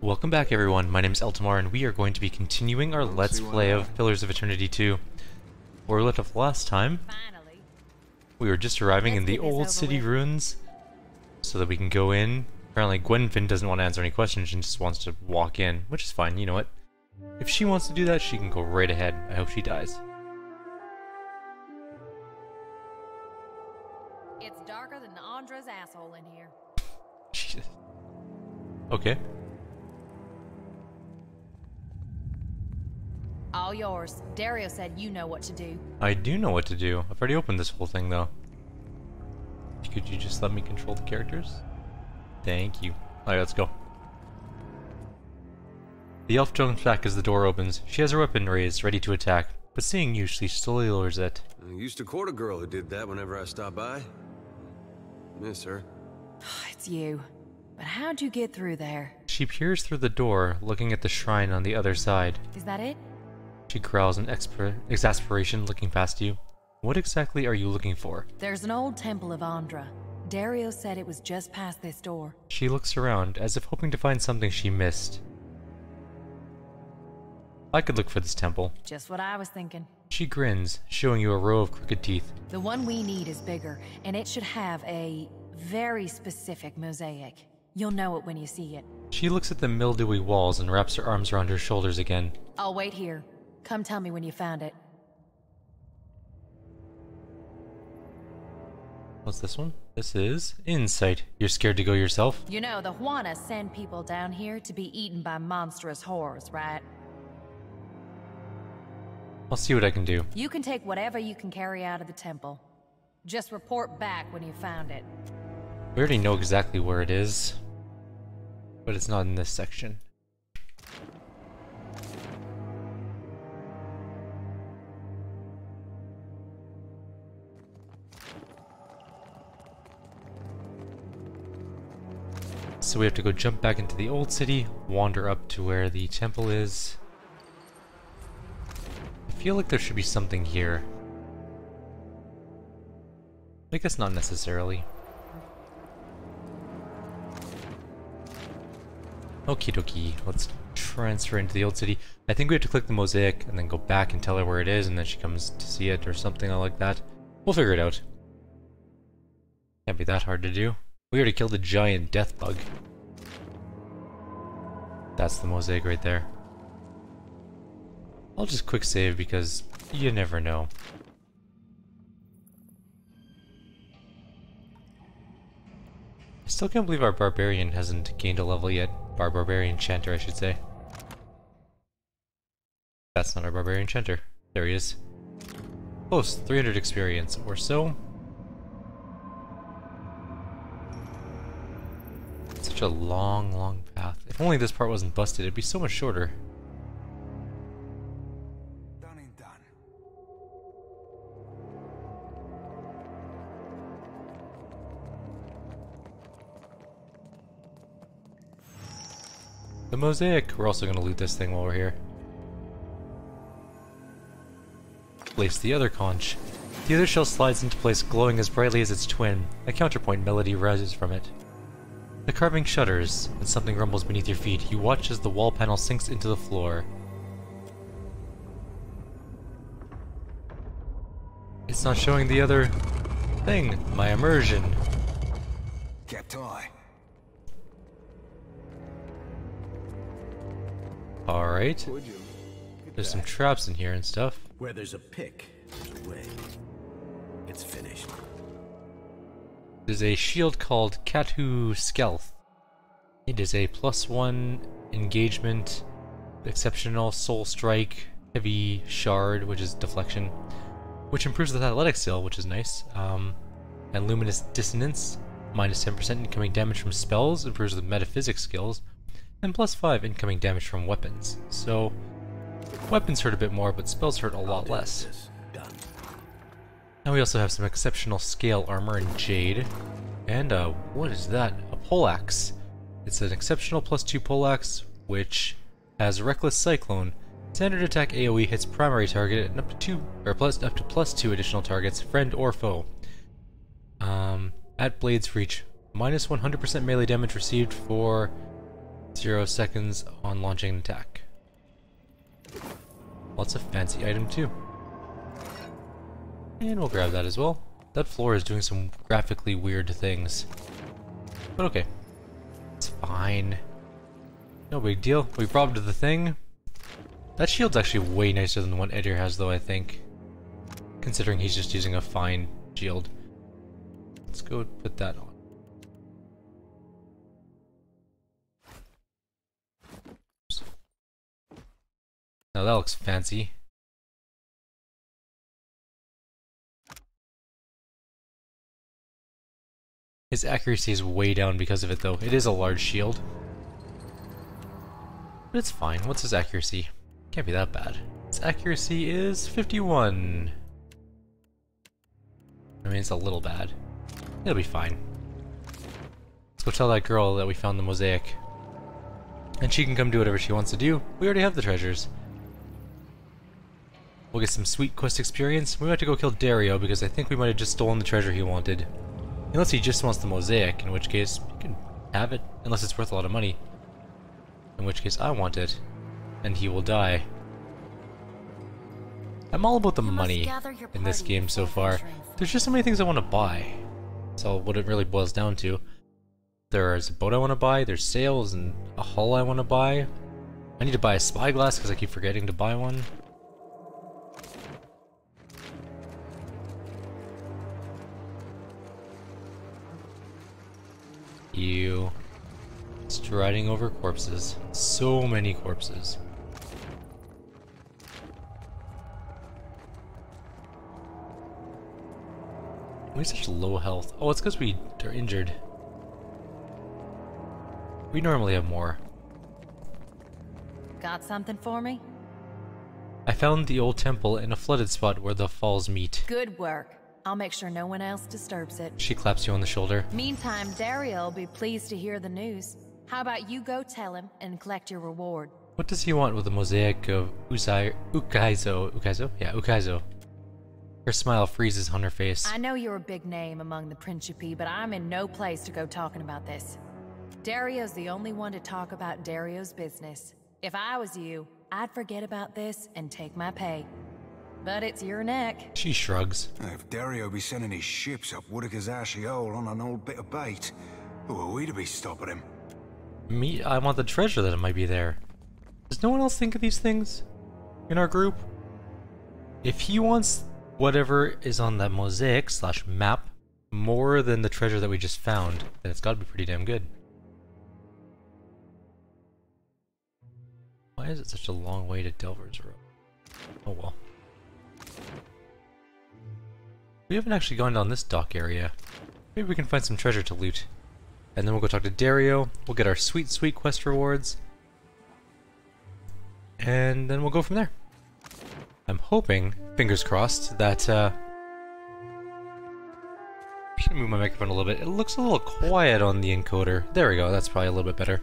Welcome back everyone, my name is Eltimar and we are going to be continuing our Let's Play of Pillars of Eternity 2. Where we left off last time, Finally. we were just arriving in Let's the old city with. ruins so that we can go in. Apparently Gwenfin doesn't want to answer any questions and just wants to walk in, which is fine, you know what? If she wants to do that, she can go right ahead. I hope she dies. It's darker than Ondra's asshole in here. Jesus. Okay. All yours. Dario said you know what to do. I do know what to do. I've already opened this whole thing though. Could you just let me control the characters? Thank you. Alright, let's go. The elf jumps back as the door opens. She has her weapon raised, ready to attack, but seeing you, she slowly lowers it. I used to court a girl who did that whenever I stopped by. Miss her. It's you. But how'd you get through there? She peers through the door, looking at the shrine on the other side. Is that it? She growls in exasperation, looking past you. What exactly are you looking for? There's an old temple of Ondra. Dario said it was just past this door. She looks around, as if hoping to find something she missed. I could look for this temple. Just what I was thinking. She grins, showing you a row of crooked teeth. The one we need is bigger, and it should have a very specific mosaic. You'll know it when you see it. She looks at the mildewy walls and wraps her arms around her shoulders again. I'll wait here. Come tell me when you found it. What's this one? This is Insight. You're scared to go yourself? You know, the Huana send people down here to be eaten by monstrous horrors, right? I'll see what I can do. You can take whatever you can carry out of the temple. Just report back when you found it. We already know exactly where it is, but it's not in this section. So we have to go jump back into the old city, wander up to where the temple is. I feel like there should be something here. I guess not necessarily. Okie dokie, let's transfer into the old city. I think we have to click the mosaic and then go back and tell her where it is and then she comes to see it or something like that. We'll figure it out. Can't be that hard to do. We already killed the giant death bug. That's the mosaic right there. I'll just quick save because you never know. I still can't believe our barbarian hasn't gained a level yet. Our barbarian chanter, I should say. That's not our barbarian chanter. There he is. Close, 300 experience or so. Such a long, long path. If only this part wasn't busted, it'd be so much shorter. Done and done. The mosaic. We're also going to loot this thing while we're here. Place the other conch. The other shell slides into place glowing as brightly as its twin. A counterpoint melody rises from it. The carving shudders, and something rumbles beneath your feet. You watch as the wall panel sinks into the floor. It's not showing the other thing, my immersion. Kept eye. Alright. There's some traps in here and stuff. Where there's a pick, there's a way. It's finished. There's a shield called Katu Skelth. It is a plus one engagement, exceptional soul strike, heavy shard, which is deflection, which improves the athletic skill, which is nice. Um, and luminous dissonance, minus 10% incoming damage from spells, improves the metaphysics skills, and plus five incoming damage from weapons. So, weapons hurt a bit more, but spells hurt a lot less. And we also have some exceptional scale armor and Jade. And, uh, what is that? A poleaxe. It's an exceptional plus 2 poleaxe, which has Reckless Cyclone. Standard attack AoE hits primary target and up to two or plus up to plus two additional targets, friend or foe. Um, at Blade's reach, minus 100% melee damage received for Zero seconds on launching an attack. Lots of fancy item too. And we'll grab that as well. That floor is doing some graphically weird things. But okay. It's fine. No big deal. We've robbed the thing. That shield's actually way nicer than the one Eder has though, I think. Considering he's just using a fine shield. Let's go put that on. Now that looks fancy. His accuracy is way down because of it though. It is a large shield. But it's fine. What's his accuracy? Can't be that bad. His accuracy is 51. I mean, it's a little bad. It'll be fine. Let's go tell that girl that we found the mosaic. And she can come do whatever she wants to do. We already have the treasures. We'll get some sweet quest experience. We might have to go kill Dario because I think we might have just stolen the treasure he wanted. Unless he just wants the mosaic, in which case you can have it, unless it's worth a lot of money. In which case I want it, and he will die. I'm all about the You money in this game so far. There's just so many things I want to buy. That's all what it really boils down to. There's a boat I want to buy, there's sails and a hull I want to buy. I need to buy a spyglass because I keep forgetting to buy one. You striding over corpses. So many corpses. Why such low health? Oh, it's because we are injured. We normally have more. Got something for me? I found the old temple in a flooded spot where the falls meet. Good work. I'll make sure no one else disturbs it. She claps you on the shoulder. Meantime, Dario will be pleased to hear the news. How about you go tell him and collect your reward? What does he want with the mosaic of Uzai Ukaizo? Ukaizo? Yeah, Ukaizo. Her smile freezes on her face. I know you're a big name among the Principi, but I'm in no place to go talking about this. Dario's the only one to talk about Dario's business. If I was you, I'd forget about this and take my pay. But it's your neck. She shrugs. If Dario be sending his ships up Woodacker's Hole on an old bit of bait, who are we to be stopping him? Me, I want the treasure that might be there. Does no one else think of these things in our group? If he wants whatever is on that mosaic slash map more than the treasure that we just found, then it's gotta be pretty damn good. Why is it such a long way to Delver's Row? Oh well. We haven't actually gone down this dock area. Maybe we can find some treasure to loot. And then we'll go talk to Dario, we'll get our sweet, sweet quest rewards, and then we'll go from there. I'm hoping, fingers crossed, that, uh... I'm gonna move my microphone a little bit. It looks a little quiet on the encoder. There we go, that's probably a little bit better.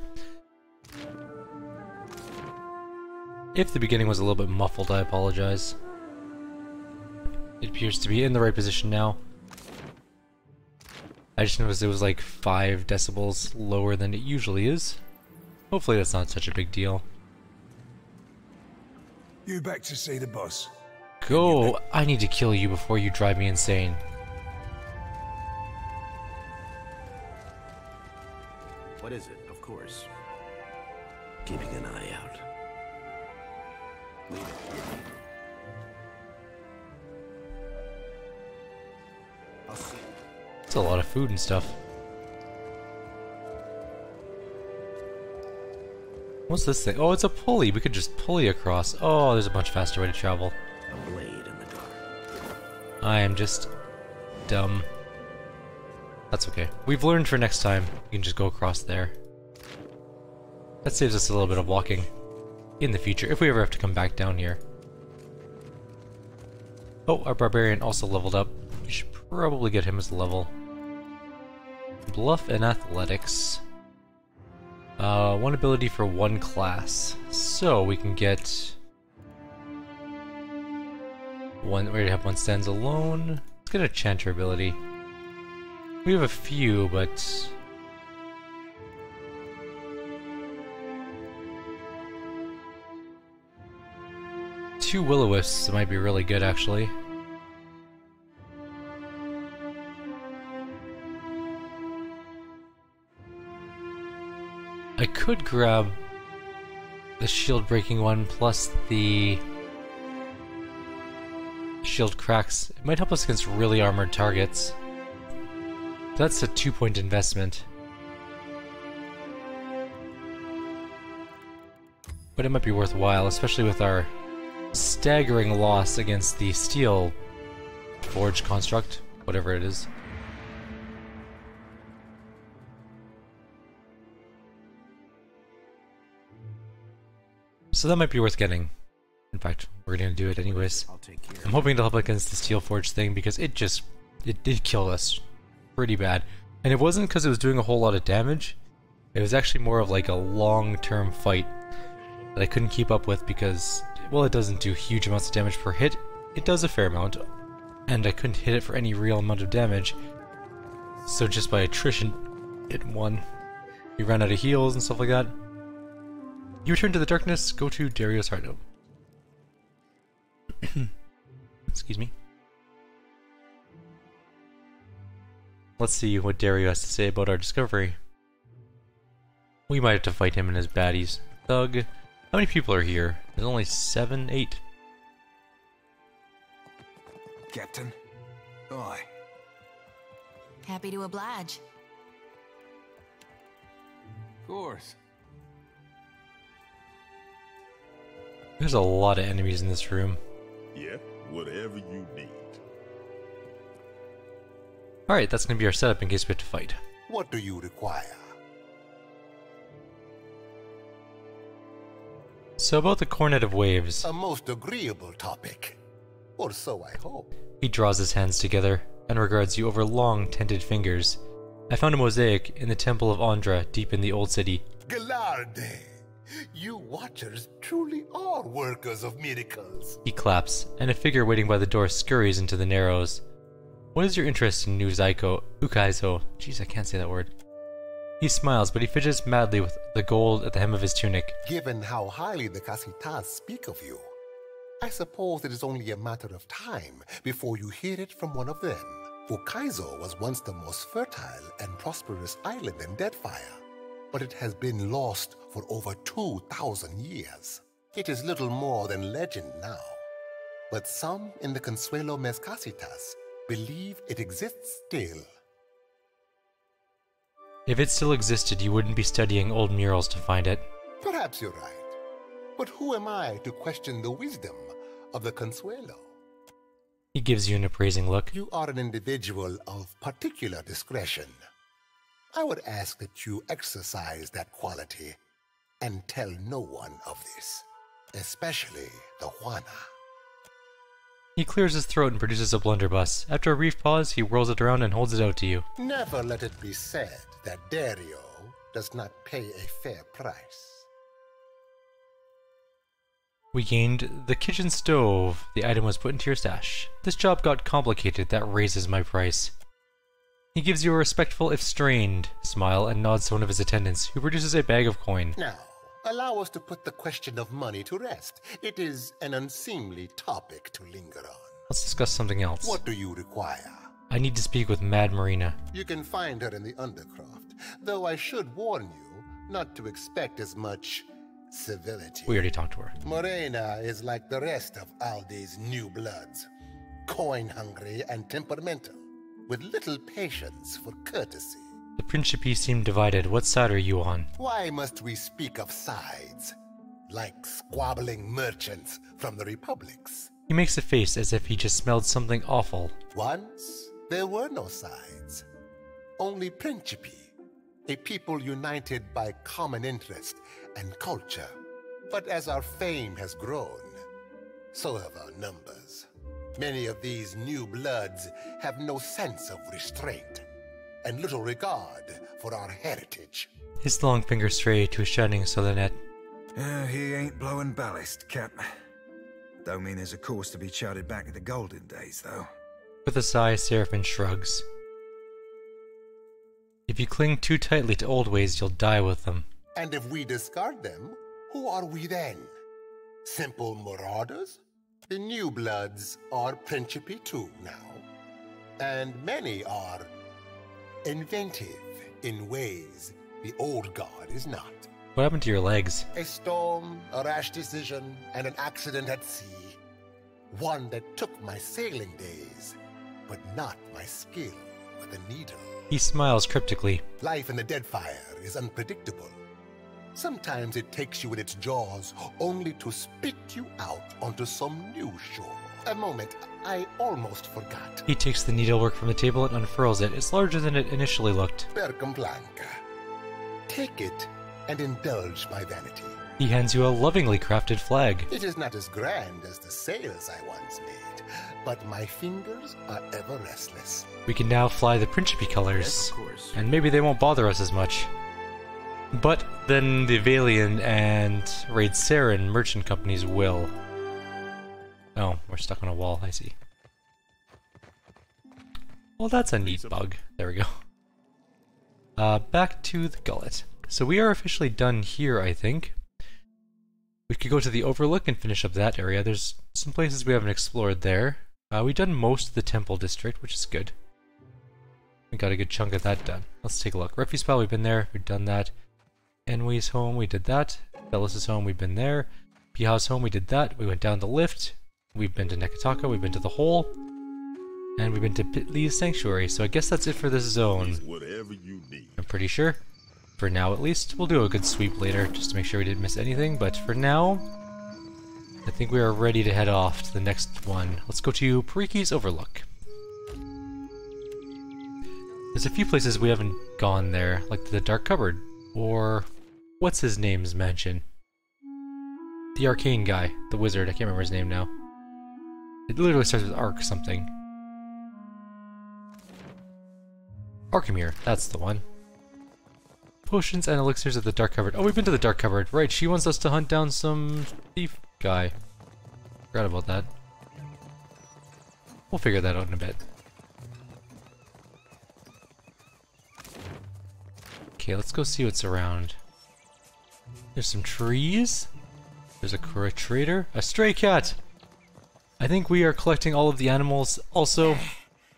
If the beginning was a little bit muffled, I apologize. It appears to be in the right position now. I just noticed it was like 5 decibels lower than it usually is. Hopefully that's not such a big deal. You back to see the boss? Go! I need to kill you before you drive me insane. What is it? Of course. Keeping an eye out. It's a lot of food and stuff. What's this thing? Oh, it's a pulley. We could just pulley across. Oh, there's a much faster way to travel. A blade in the dark. I am just dumb. That's okay. We've learned for next time. We can just go across there. That saves us a little bit of walking in the future, if we ever have to come back down here. Oh, our barbarian also leveled up. We should probably get him his level. Bluff and Athletics. Uh, one ability for one class. So we can get... One, we already have one stands alone. Let's get a Chanter ability. We have a few, but... Two Will-O-Wisps might be really good, actually. Could grab the shield breaking one plus the shield cracks. It might help us against really armored targets. That's a two point investment. But it might be worthwhile, especially with our staggering loss against the steel forge construct, whatever it is. So that might be worth getting. In fact, we're gonna do it anyways. I'll take care. I'm hoping to help against the Steel Forge thing because it just it did kill us pretty bad. And it wasn't because it was doing a whole lot of damage. It was actually more of like a long-term fight that I couldn't keep up with because well it doesn't do huge amounts of damage per hit. It does a fair amount. And I couldn't hit it for any real amount of damage. So just by attrition it won. We ran out of heals and stuff like that. You return to the darkness, go to Darius Heart Excuse me. Let's see what Dario has to say about our discovery. We might have to fight him and his baddies. Thug. How many people are here? There's only seven, eight. Captain? Aye. Happy to oblige. Of course. There's a lot of enemies in this room. Yeah, whatever you need. Alright, that's gonna be our setup in case we have to fight. What do you require? So about the Cornet of Waves. A most agreeable topic. Or so I hope. He draws his hands together and regards you over long, tented fingers. I found a mosaic in the Temple of Ondra, deep in the Old City. Galarde! You watchers truly are workers of miracles. He claps, and a figure waiting by the door scurries into the Narrows. What is your interest in New Zyko, Ukaizo? Jeez, I can't say that word. He smiles, but he fidgets madly with the gold at the hem of his tunic. Given how highly the Casitas speak of you, I suppose it is only a matter of time before you hear it from one of them. Ukaizo was once the most fertile and prosperous island in Deadfire, but it has been lost for over 2,000 years. It is little more than legend now, but some in the Consuelo Mezcasitas believe it exists still. If it still existed, you wouldn't be studying old murals to find it. Perhaps you're right. But who am I to question the wisdom of the Consuelo? He gives you an appraising look. You are an individual of particular discretion. I would ask that you exercise that quality and tell no one of this, especially the Huana. He clears his throat and produces a blunderbuss. After a brief pause, he whirls it around and holds it out to you. Never let it be said that Dario does not pay a fair price. We gained the kitchen stove. The item was put into your stash. This job got complicated. That raises my price. He gives you a respectful, if strained, smile and nods to one of his attendants, who produces a bag of coin. Now, allow us to put the question of money to rest. It is an unseemly topic to linger on. Let's discuss something else. What do you require? I need to speak with Mad Morena. You can find her in the Undercroft, though I should warn you not to expect as much civility. We already talked to her. Morena is like the rest of Alde's new bloods, coin hungry and temperamental, with little patience for courtesy. The Principi seem divided. What side are you on? Why must we speak of sides? Like squabbling merchants from the republics. He makes a face as if he just smelled something awful. Once, there were no sides. Only Principi, a people united by common interest and culture. But as our fame has grown, so have our numbers. Many of these new bloods have no sense of restraint and little regard for our heritage. His long fingers stray to a shining solonet. Uh, he ain't blowing ballast, Cap. Don't mean there's a course to be charted back to the golden days, though. With a sigh, Serafen shrugs. If you cling too tightly to old ways, you'll die with them. And if we discard them, who are we then? Simple marauders? The new bloods are Principe too now. And many are inventive in ways the old guard is not. What happened to your legs? A storm, a rash decision, and an accident at sea. One that took my sailing days, but not my skill with a needle. He smiles cryptically. Life in the Deadfire is unpredictable. Sometimes it takes you in its jaws only to spit you out onto some new shore. A moment, I almost forgot. He takes the needlework from the table and unfurls it. It's larger than it initially looked. Bercomblanca, Take it and indulge my vanity. He hands you a lovingly crafted flag. It is not as grand as the sails I once made, but my fingers are ever restless. We can now fly the Principe colors. Yes, of course. And maybe they won't bother us as much. But then the Valian and Raid Saren merchant companies will. Oh, we're stuck on a wall, I see. Well, that's a neat bug. There we go. Uh, back to the gullet. So we are officially done here, I think. We could go to the Overlook and finish up that area. There's some places we haven't explored there. Uh, we've done most of the Temple District, which is good. We got a good chunk of that done. Let's take a look. Refuse Pile, we've been there. We've done that. Enwi's home, we did that. Bellis's home, we've been there. Piha's home, we did that. We went down the lift. We've been to Neketaka, we've been to the hole. And we've been to Pitli's Sanctuary, so I guess that's it for this zone. Whatever you need. I'm pretty sure. For now, at least. We'll do a good sweep later, just to make sure we didn't miss anything, but for now... I think we are ready to head off to the next one. Let's go to Periki's Overlook. There's a few places we haven't gone there, like the Dark Cupboard, or... What's his name's mansion? The arcane guy, the wizard, I can't remember his name now. It literally starts with Arc something. Arkemyr, that's the one. Potions and elixirs of the Dark Cupboard. Oh, we've been to the Dark Cupboard. Right, she wants us to hunt down some thief guy. Forgot about that. We'll figure that out in a bit. Okay, let's go see what's around. There's some trees. There's a trader. A stray cat! I think we are collecting all of the animals. Also...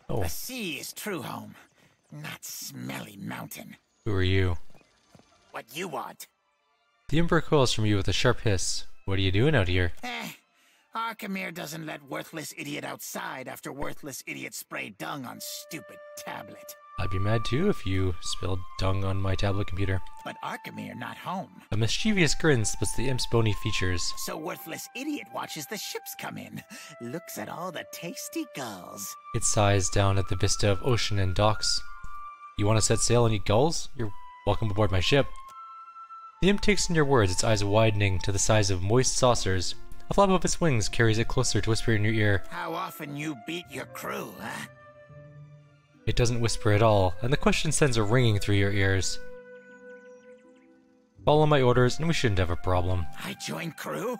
Oh, The sea is true home, not smelly mountain. who are you? What you want? The Emperor coils from you with a sharp hiss. What are you doing out here? Eh, Arkemyr doesn't let worthless idiot outside after worthless idiot sprayed dung on stupid tablet. I'd be mad too if you spilled dung on my tablet computer. But Arkemyr not home. A mischievous grin splits the imp's bony features. So worthless idiot watches the ships come in, looks at all the tasty gulls. It sighs down at the vista of ocean and docks. You want to set sail and eat gulls? You're welcome aboard my ship. The imp takes in your words, its eyes widening to the size of moist saucers. A flap of its wings carries it closer to whisper in your ear. How often you beat your crew, huh? It doesn't whisper at all, and the question sends a ringing through your ears. Follow my orders, and we shouldn't have a problem. I join crew?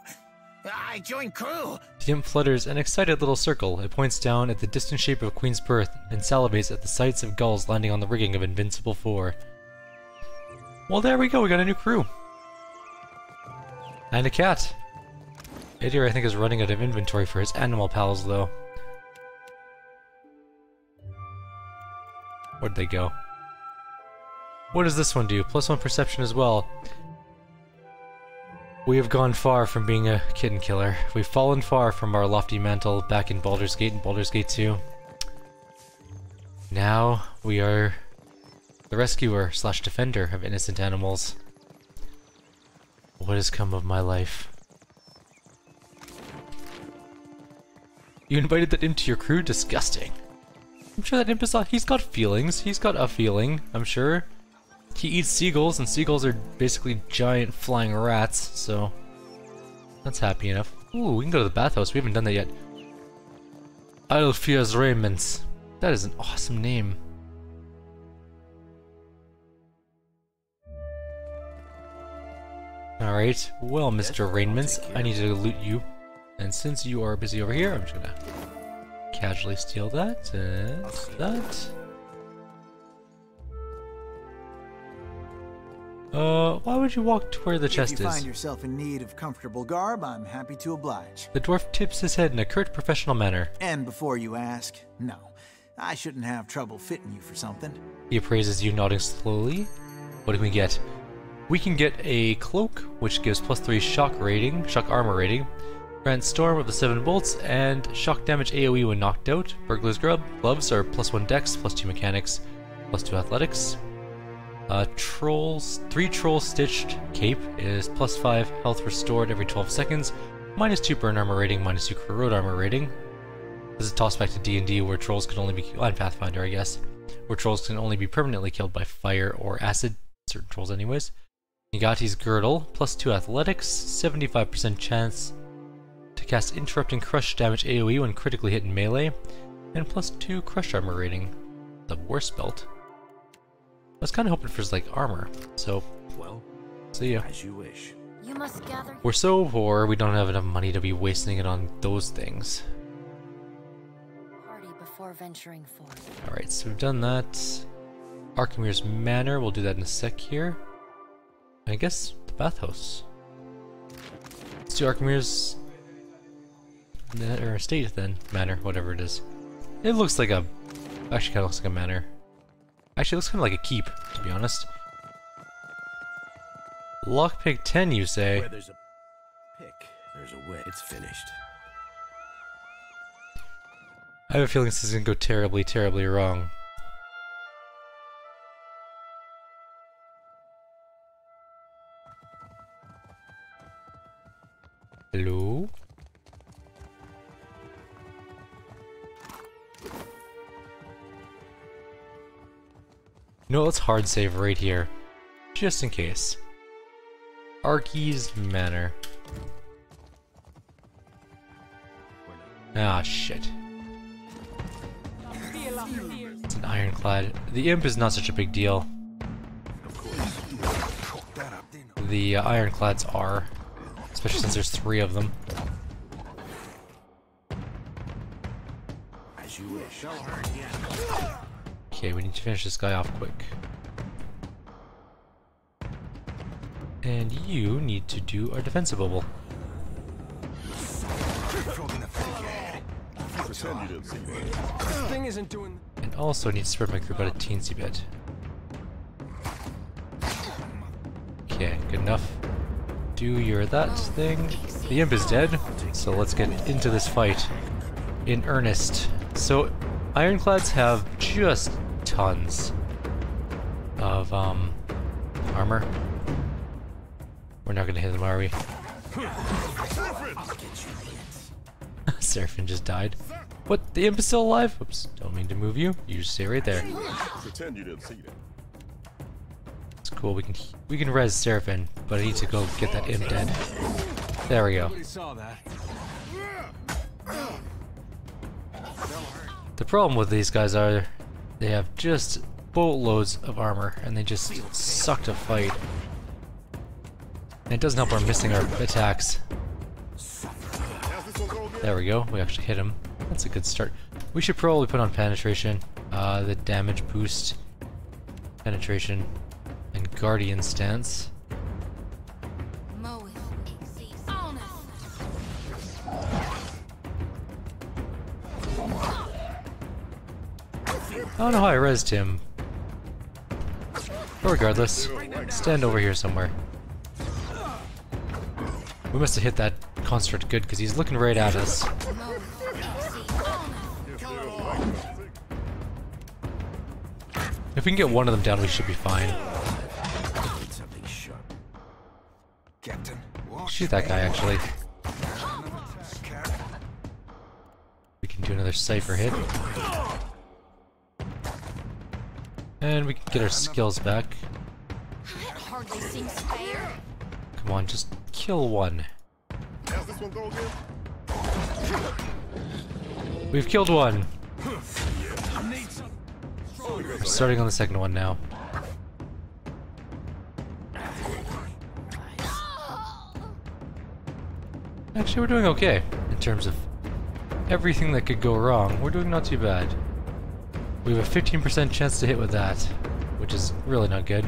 I join crew! The imp flutters an excited little circle. It points down at the distant shape of Queen's Berth and salivates at the sights of gulls landing on the rigging of Invincible 4. Well, there we go, we got a new crew. And a cat. Eder, I think, is running out of inventory for his animal pals, though. Where'd they go? What does this one do? Plus one perception as well. We have gone far from being a kitten killer. We've fallen far from our lofty mantle back in Baldur's Gate and Baldur's Gate 2. Now we are the rescuer slash defender of innocent animals. What has come of my life? You invited that into your crew? Disgusting. I'm sure that imp is not- he's got feelings. He's got a feeling, I'm sure. He eats seagulls, and seagulls are basically giant flying rats, so that's happy enough. Ooh, we can go to the bathhouse. We haven't done that yet. Alfia's Raiments. That is an awesome name. Alright, well, Mr. Rainments, I need to loot you. And since you are busy over here, I'm just gonna casually steal that and that. Uh, why would you walk to where the chest is? if you find yourself in need of comfortable garb, I'm happy to oblige. The dwarf tips his head in a curt professional manner. And before you ask, no, I shouldn't have trouble fitting you for something. He appraises you, nodding slowly. What can we get? We can get a cloak, which gives plus 3 shock rating, shock armor rating, grants storm of the 7 bolts, and shock damage AoE when knocked out. Burglar's Grub gloves are plus 1 dex, plus 2 mechanics, plus 2 athletics. Uh, trolls, 3 troll stitched cape is plus 5 health restored every 12 seconds, minus 2 burn armor rating, minus 2 corrode armor rating. This is tossed back to D&D where trolls can only be, and Pathfinder I guess, where trolls can only be permanently killed by fire or acid, certain trolls anyways. Nigati's Girdle, plus 2 athletics, 75% chance to cast Interrupting Crush damage AoE when critically hit in melee, and plus 2 Crush armor rating. The worst belt. I was kind of hoping for like armor, so Well, see ya. as you wish. You must gather. We're so poor, we don't have enough money to be wasting it on those things. Party before venturing forth. Alright, so we've done that. Arkemyr's Manor, we'll do that in a sec here. I guess the bathhouse. Let's do Arkemyr's or estate then. Manor, whatever it is. It looks like a actually kinda looks like a manor. Actually it looks kinda like a keep, to be honest. Lockpick 10 you say? Where there's a pick, there's a way. It's finished. I have a feeling this is gonna go terribly, terribly wrong. Hello? No, let's hard save right here. Just in case. Arky's Manor. Ah, shit. It's an ironclad. The imp is not such a big deal. The uh, ironclads are, especially since there's three of them. As you wish. Okay, we need to finish this guy off quick. And you need to do a defensive bubble. And also need to spread my group out a teensy bit. Okay, good enough. Do your that thing. The imp is dead, so let's get into this fight in earnest. So, ironclads have just tons of um, armor. We're not gonna hit them, are we? Serafen just died. What? The imp is still alive? Oops, don't mean to move you. You just stay right there. Pretend you didn't see that. It's cool. We can we can res Serafen, but I need to go get that imp dead. There we go. The problem with these guys are they have just boatloads of armor and they just suck to fight. And it doesn't help our missing our attacks. There we go. We actually hit him. That's a good start. We should probably put on penetration, uh, the damage boost, penetration, and guardian stance. I don't know how I rezzed him. But regardless, stand over here somewhere. We must have hit that construct good because he's looking right at us. If we can get one of them down, we should be fine. Shoot that guy, actually. We can do another Cypher hit. And we can get our skills back. That hardly seems fair. Come on, just kill one. How's this one go again? We've killed one. We're starting on the second one now. Actually, we're doing okay in terms of everything that could go wrong. We're doing not too bad. We have a 15% chance to hit with that, which is really not good.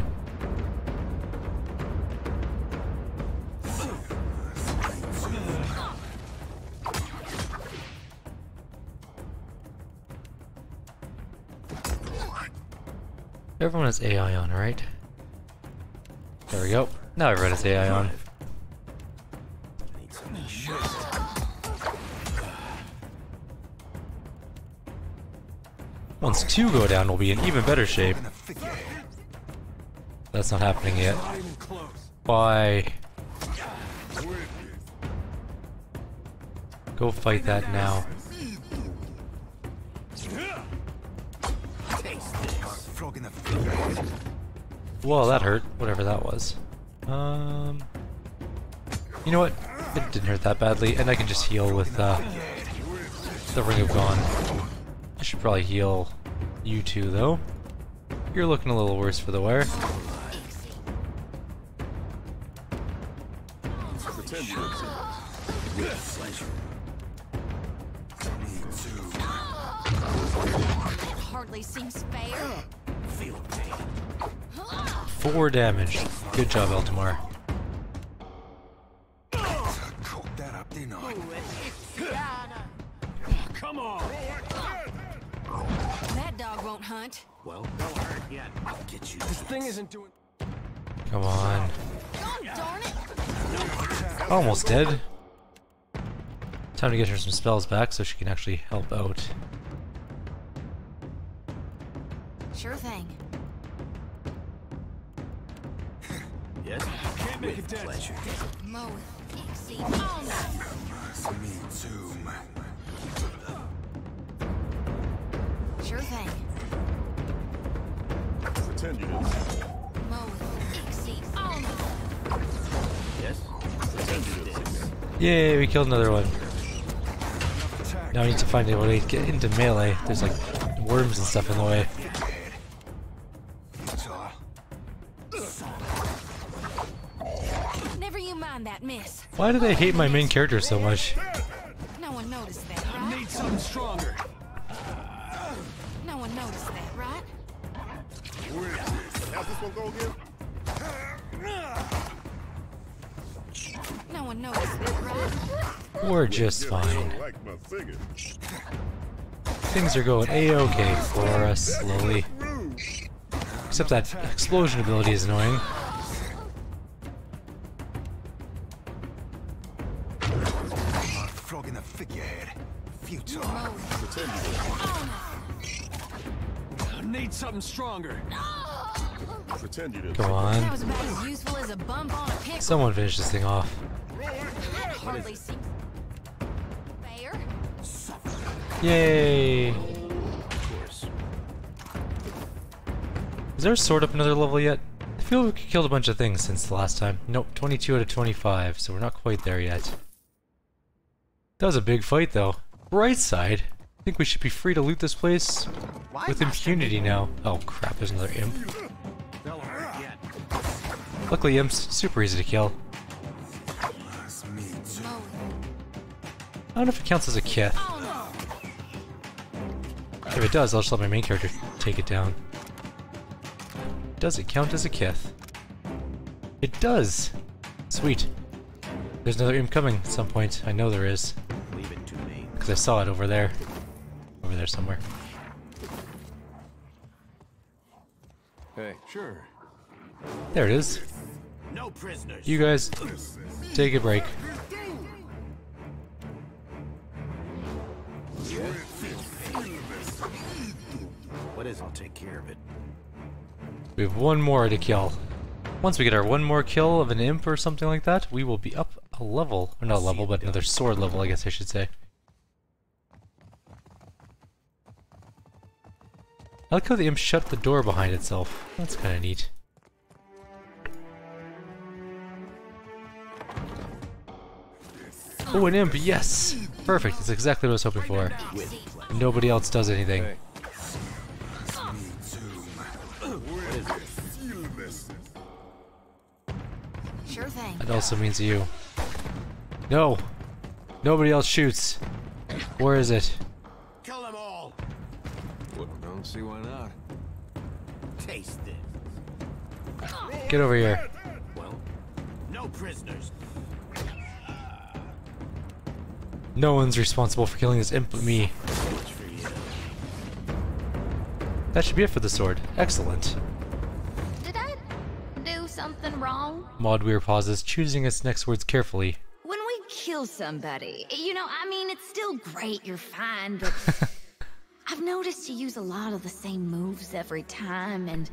Everyone has AI on, right? There we go. Now everyone has AI on. Two go down, we'll be in even better shape. That's not happening yet. Why? Go fight that now. Well, that hurt. Whatever that was. Um. You know what? It didn't hurt that badly, and I can just heal with uh, the Ring of Gone. I should probably heal you two, though. You're looking a little worse for the wear. Pretend you don't see it. With. That hardly seems fair. Feel pain. Four damage. Good job, Eltimar. Isn't doing. Come on. Oh, it! Almost dead. Time to get her some spells back so she can actually help out. Sure thing. Yes? Can't make With it dead. pleasure. Mow with Pixie. Oh, no. Me too, man. Sure thing. Pretend you didn't Yay, we killed another one. Now we need to find a way to get into melee. There's like worms and stuff in the way. Futile. Never you mind that miss. Why do they hate my main character so much? Just fine. Like my figure. Things are going a-okay for us slowly. Except that explosion ability is annoying. Frog in the figurehead. Futile. Mow with Pretend you didn't. Need something stronger. Pretend you didn't. Come That on. was about as useful as a bump on a. Someone finish this thing off. Yay! Of course. Is there a sword up another level yet? I feel we killed a bunch of things since the last time. Nope, 22 out of 25, so we're not quite there yet. That was a big fight though. Bright side, I think we should be free to loot this place with impunity now. Oh crap, there's another imp. Luckily imp's super easy to kill. I don't know if it counts as a kith. No. If it does, I'll just let my main character take it down. Does it count as a kith? It does! Sweet. There's another imp coming at some point. I know there is. Leave it to me. Because I saw it over there. Over there somewhere. Hey, sure. There it is. No prisoners. You guys, take a break. Take care of it. We have one more to kill. Once we get our one more kill of an imp or something like that, we will be up a level. Or not level, but another sword level, I guess I should say. I like how the imp shut the door behind itself. That's kind of neat. Oh, an imp, yes! Perfect, that's exactly what I was hoping for. Nobody else does anything. That also means you. No! Nobody else shoots. Where is it? Kill them all. Well, don't see why not. Taste this. Get over here. Well, no prisoners. No one's responsible for killing this imp me. Much for you. That should be it for the sword. Excellent. Wrong? Modwyr pauses, choosing its next words carefully. When we kill somebody, you know, I mean, it's still great, you're fine, but I've noticed you use a lot of the same moves every time, and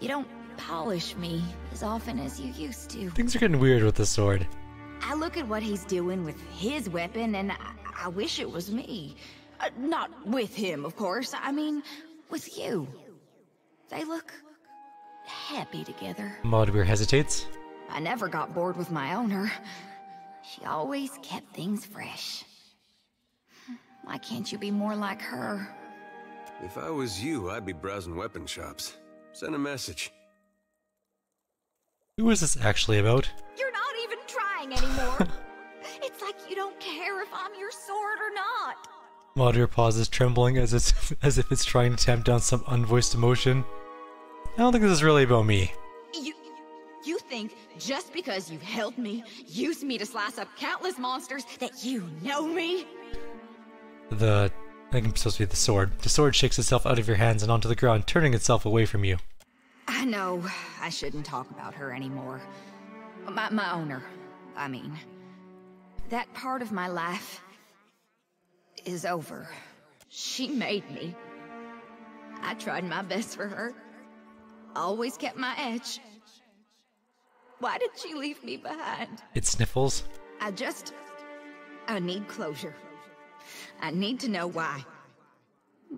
you don't polish me as often as you used to. Things are getting weird with the sword. I look at what he's doing with his weapon, and I, I wish it was me. Uh, not with him, of course. I mean, with you. They look happy together. Modwyr hesitates. I never got bored with my owner. She always kept things fresh. Why can't you be more like her? If I was you, I'd be browsing weapon shops. Send a message. Who is this actually about? You're not even trying anymore. it's like you don't care if I'm your sword or not. Modwyr pauses, trembling as, it's, as if it's trying to tamp down some unvoiced emotion. I don't think this is really about me. You, you think just because you've helped me, used me to slice up countless monsters, that you know me? The... I think it's supposed to be the sword. The sword shakes itself out of your hands and onto the ground, turning itself away from you. I know I shouldn't talk about her anymore. My, my owner, I mean. That part of my life is over. She made me. I tried my best for her. Always kept my edge. Why did she leave me behind? It sniffles. I just... I need closure. I need to know why.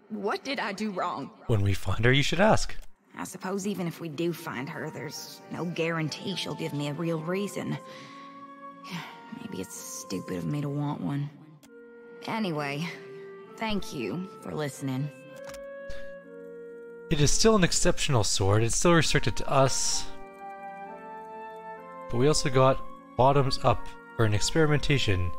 What did I do wrong? When we find her, you should ask. I suppose even if we do find her, there's no guarantee she'll give me a real reason. Maybe it's stupid of me to want one. Anyway, thank you for listening. It is still an exceptional sword. It's still restricted to us. But we also got bottoms up for an experimentation.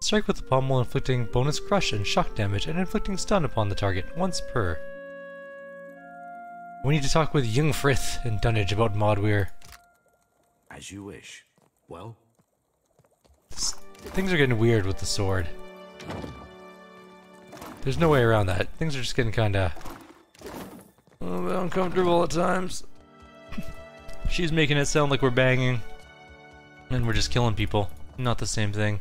Strike with the pommel inflicting bonus crush and shock damage and inflicting stun upon the target once per. We need to talk with Jungfrith and Dunnage about Modwyr. As you wish. Well? Things are getting weird with the sword. There's no way around that. Things are just getting kinda... a little bit uncomfortable at times. She's making it sound like we're banging. And we're just killing people. Not the same thing.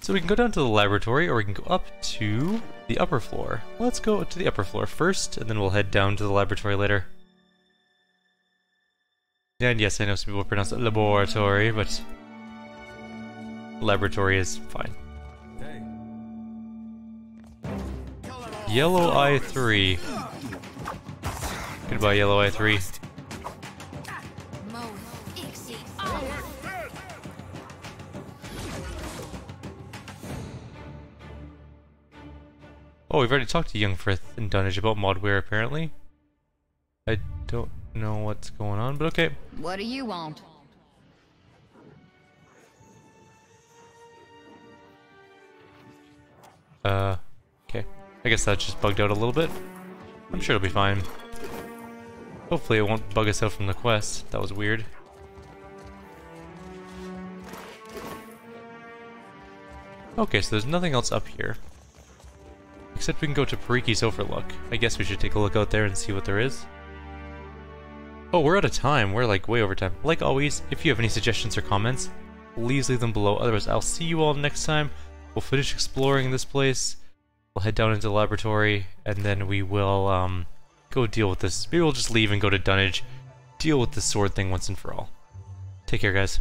So we can go down to the laboratory, or we can go up to the upper floor. Let's go to the upper floor first, and then we'll head down to the laboratory later. And yes, I know some people pronounce it laboratory, but laboratory is fine. Yellow Eye 3. Goodbye, Yellow Eye 3. Oh, we've already talked to Jungfrith and Dunnage about Modwyr, apparently. I don't know what's going on, but okay. What do you want? Uh, okay. I guess that just bugged out a little bit. I'm sure it'll be fine. Hopefully it won't bug us out from the quest. That was weird. Okay, so there's nothing else up here. Except we can go to Periki's Overlook. I guess we should take a look out there and see what there is. Oh, we're out of time. We're like way over time. Like always, if you have any suggestions or comments, please leave them below. Otherwise, I'll see you all next time. We'll finish exploring this place. We'll head down into the laboratory, and then we will um, go deal with this. Maybe we'll just leave and go to Dunnage, deal with this sword thing once and for all. Take care, guys.